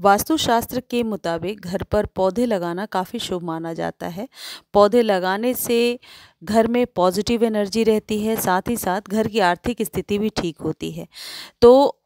वास्तुशास्त्र के मुताबिक घर पर पौधे लगाना काफ़ी शुभ माना जाता है। पौधे लगाने से घर में पॉजिटिव एनर्जी रहती है, साथ ही साथ घर की आर्थिक स्थिति भी ठीक होती है। तो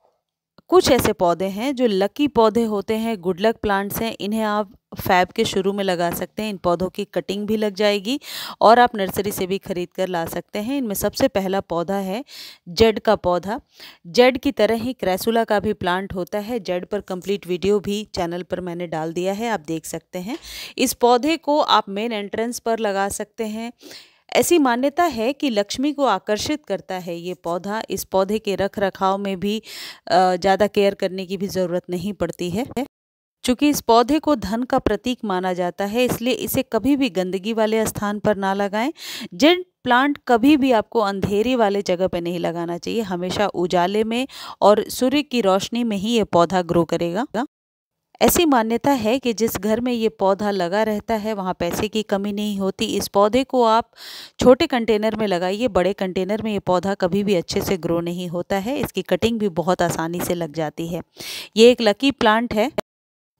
कुछ ऐसे पौधे हैं जो लकी पौधे होते हैं गुड लक प्लांट्स हैं, इन्हें आप फैब के शुरू में लगा सकते हैं, इन पौधों की कटिंग भी लग जाएगी और आप नर्सरी से भी ख़रीद कर ला सकते हैं। इनमें सबसे पहला पौधा है जेड का पौधा। जेड की तरह ही क्रैसुला का भी प्लांट होता है। जेड पर कंप्लीट वीडियो भी चैनल पर मैंने डाल दिया है, आप देख सकते हैं। इस पौधे को आप मेन एंट्रेंस पर लगा सकते हैं। ऐसी मान्यता है कि लक्ष्मी को आकर्षित करता है ये पौधा। इस पौधे के रख रखाव में भी ज़्यादा केयर करने की भी ज़रूरत नहीं पड़ती है। चूँकि इस पौधे को धन का प्रतीक माना जाता है, इसलिए इसे कभी भी गंदगी वाले स्थान पर ना लगाएँ। जिन प्लांट कभी भी आपको अंधेरे वाले जगह पर नहीं लगाना चाहिए, हमेशा उजाले में और सूर्य की रोशनी में ही ये पौधा ग्रो करेगा। ऐसी मान्यता है कि जिस घर में ये पौधा लगा रहता है, वहाँ पैसे की कमी नहीं होती। इस पौधे को आप छोटे कंटेनर में लगाइए, बड़े कंटेनर में ये पौधा कभी भी अच्छे से ग्रो नहीं होता है। इसकी कटिंग भी बहुत आसानी से लग जाती है। ये एक लकी प्लांट है।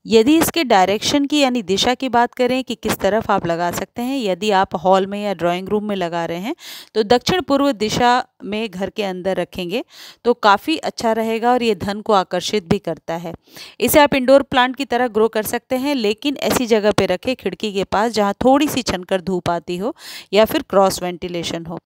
यदि इसके डायरेक्शन की यानी दिशा की बात करें कि किस तरफ़ आप लगा सकते हैं, यदि आप हॉल में या ड्राइंग रूम में लगा रहे हैं तो दक्षिण पूर्व दिशा में घर के अंदर रखेंगे तो काफ़ी अच्छा रहेगा और ये धन को आकर्षित भी करता है। इसे आप इंडोर प्लांट की तरह ग्रो कर सकते हैं, लेकिन ऐसी जगह पर रखें खिड़की के पास जहाँ थोड़ी सी छनकर धूप आती हो या फिर क्रॉस वेंटिलेशन हो।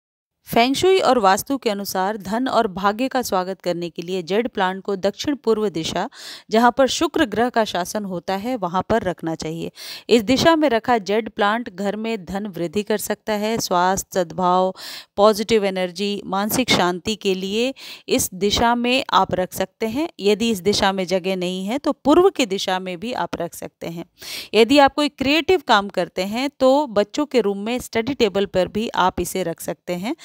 फेंगशुई और वास्तु के अनुसार धन और भाग्य का स्वागत करने के लिए जेड प्लांट को दक्षिण पूर्व दिशा, जहाँ पर शुक्र ग्रह का शासन होता है, वहाँ पर रखना चाहिए। इस दिशा में रखा जेड प्लांट घर में धन वृद्धि कर सकता है, स्वास्थ्य, सद्भाव पॉजिटिव एनर्जी मानसिक शांति के लिए इस दिशा में आप रख सकते हैं। यदि इस दिशा में जगह नहीं है तो पूर्व की दिशा में भी आप रख सकते हैं। यदि आप कोई क्रिएटिव काम करते हैं तो बच्चों के रूम में स्टडी टेबल पर भी आप इसे रख सकते हैं।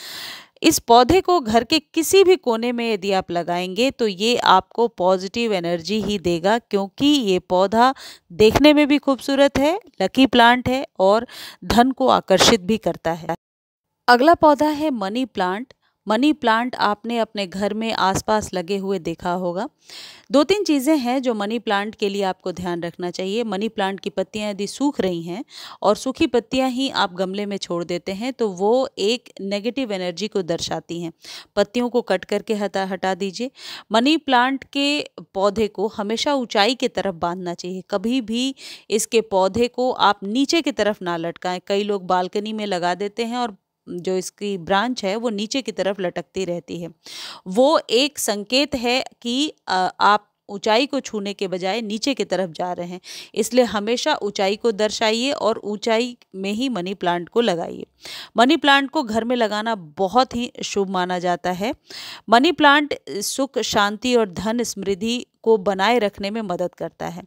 इस पौधे को घर के किसी भी कोने में यदि आप लगाएँगे तो ये आपको पॉजिटिव एनर्जी ही देगा, क्योंकि ये पौधा देखने में भी खूबसूरत है लकी प्लांट है और धन को आकर्षित भी करता है। अगला पौधा है मनी प्लांट मनी प्लांट आपने अपने घर में आसपास लगे हुए देखा होगा। दो तीन चीज़ें हैं जो मनी प्लांट के लिए आपको ध्यान रखना चाहिए। मनी प्लांट की पत्तियाँ यदि सूख रही हैं और सूखी पत्तियाँ ही आप गमले में छोड़ देते हैं तो वो एक नेगेटिव एनर्जी को दर्शाती हैं। पत्तियों को कट करके हटा हटा दीजिए। मनी प्लांट के पौधे को हमेशा ऊंचाई की तरफ़ बांधना चाहिए। कभी भी इसके पौधे को आप नीचे की तरफ़ ना लटकाएँ। कई लोग बालकनी में लगा देते हैं और जो इसकी ब्रांच है, वो नीचे की तरफ़ लटकती रहती है। वो एक संकेत है कि आप ऊंचाई को छूने के बजाय नीचे की तरफ़ जा रहे हैं। इसलिए हमेशा ऊंचाई को दर्शाइए और ऊंचाई में ही मनी प्लांट को लगाइए। मनी प्लांट को घर में लगाना बहुत ही शुभ माना जाता है। मनी प्लांट सुख, शांति और धन समृद्धि को बनाए रखने में मदद करता है।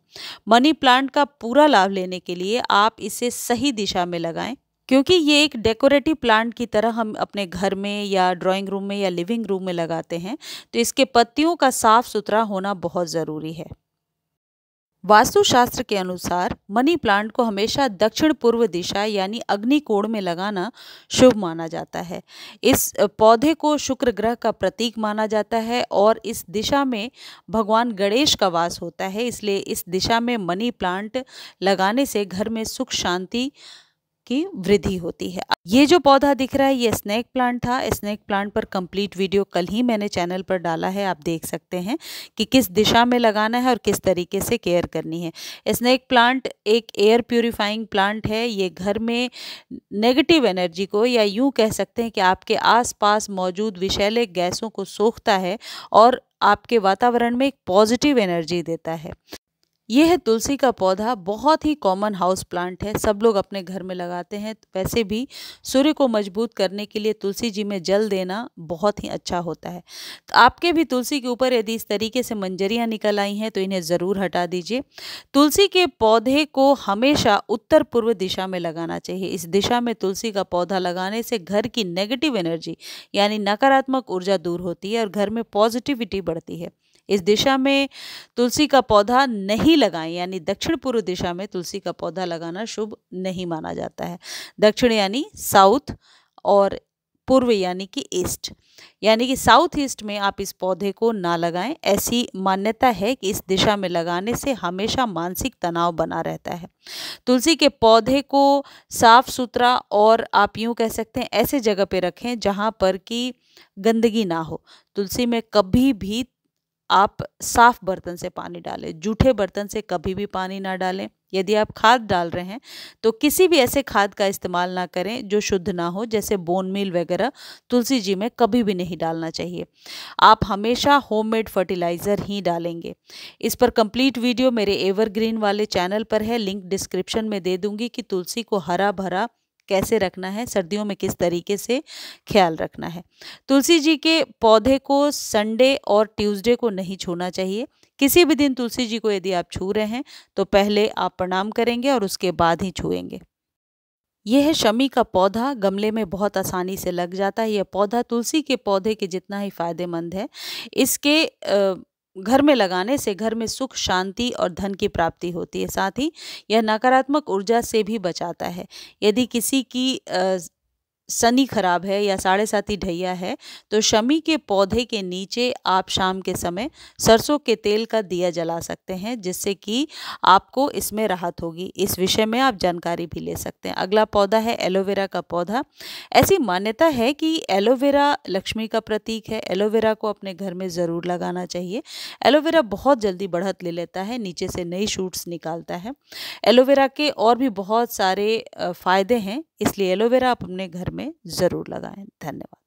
मनी प्लांट का पूरा लाभ लेने के लिए आप इसे सही दिशा में लगाएँ। क्योंकि ये एक डेकोरेटिव प्लांट की तरह हम अपने घर में या ड्राइंग रूम में या लिविंग रूम में लगाते हैं तो इसके पत्तियों का साफ़ सुथरा होना बहुत ज़रूरी है। वास्तुशास्त्र के अनुसार मनी प्लांट को हमेशा दक्षिण पूर्व दिशा यानी अग्नि कोण में लगाना शुभ माना जाता है। इस पौधे को शुक्र ग्रह का प्रतीक माना जाता है और इस दिशा में भगवान गणेश का वास होता है, इसलिए इस दिशा में मनी प्लांट लगाने से घर में सुख, शांति की वृद्धि होती है। ये जो पौधा दिख रहा है, ये स्नैक प्लांट था। स्नैक प्लांट पर कंप्लीट वीडियो कल ही मैंने चैनल पर डाला है, आप देख सकते हैं कि किस दिशा में लगाना है और किस तरीके से केयर करनी है। स्नैक प्लांट एक एयर प्योरीफाइंग प्लांट है। ये घर में नेगेटिव एनर्जी को या यूँ कह सकते हैं कि आपके आसपास मौजूद विषैले गैसों को सोखता है और आपके वातावरण में एक पॉजिटिव एनर्जी देता है। ये है तुलसी का पौधा, बहुत ही कॉमन हाउस प्लांट है। सब लोग अपने घर में लगाते हैं। वैसे भी सूर्य को मज़बूत करने के लिए तुलसी जी में जल देना बहुत ही अच्छा होता है। तो आपके भी तुलसी के ऊपर यदि इस तरीके से मंजरियाँ निकल आई हैं तो इन्हें ज़रूर हटा दीजिए। तुलसी के पौधे को हमेशा उत्तर पूर्व दिशा में लगाना चाहिए। इस दिशा में तुलसी का पौधा लगाने से घर की नेगेटिव एनर्जी यानी नकारात्मक ऊर्जा दूर होती है और घर में पॉजिटिविटी बढ़ती है। इस दिशा में तुलसी का पौधा नहीं लगाएँ, यानी दक्षिण पूर्व दिशा में तुलसी का पौधा लगाना शुभ नहीं माना जाता है। दक्षिण यानी साउथ और पूर्व यानी कि ईस्ट। यानी कि साउथ ईस्ट में आप इस पौधे को ना लगाएँ। ऐसी मान्यता है कि इस दिशा में लगाने से हमेशा मानसिक तनाव बना रहता है। तुलसी के पौधे को साफ़ सुथरा और आप यूँ कह सकते हैं ऐसे जगह पे रखें जहाँ पर कि गंदगी ना हो। तुलसी में कभी भी आप साफ़ बर्तन से पानी डालें, जूठे बर्तन से कभी भी पानी ना डालें। यदि आप खाद डाल रहे हैं तो किसी भी ऐसे खाद का इस्तेमाल ना करें जो शुद्ध ना हो, जैसे बोन मील वगैरह, तुलसी जी में कभी भी नहीं डालना चाहिए। आप हमेशा होममेड फर्टिलाइज़र ही डालेंगे। इस पर कंप्लीट वीडियो मेरे एवरग्रीन वाले चैनल पर है लिंक डिस्क्रिप्शन में दे दूँगी कि तुलसी को हरा भरा कैसे रखना है, सर्दियों में किस तरीके से ख्याल रखना है। तुलसी जी के पौधे को संडे और ट्यूसडे को नहीं छूना चाहिए। किसी भी दिन तुलसी जी को यदि आप छू रहे हैं तो पहले आप प्रणाम करेंगे और उसके बाद ही छुएँगे। यह है शमी का पौधा, गमले में बहुत आसानी से लग जाता है। यह पौधा तुलसी के पौधे के जितना ही फ़ायदेमंद है। इसके घर में लगाने से घर में सुख, शांति और धन की प्राप्ति होती है। साथ ही यह नकारात्मक ऊर्जा से भी बचाता है। यदि किसी की शनि खराब है या साढ़े साथी ढैया है तो शमी के पौधे के नीचे आप शाम के समय सरसों के तेल का दिया जला सकते हैं, जिससे कि आपको इसमें राहत होगी। इस विषय में आप जानकारी भी ले सकते हैं। अगला पौधा है एलोवेरा का पौधा। ऐसी मान्यता है कि एलोवेरा लक्ष्मी का प्रतीक है। एलोवेरा को अपने घर में ज़रूर लगाना चाहिए। एलोवेरा बहुत जल्दी बढ़त ले लेता है, नीचे से नई शूट्स निकालता है। एलोवेरा के और भी बहुत सारे फ़ायदे हैं। इसलिए एलोवेरा आप अपने घर में ज़रूर लगाएँ। धन्यवाद।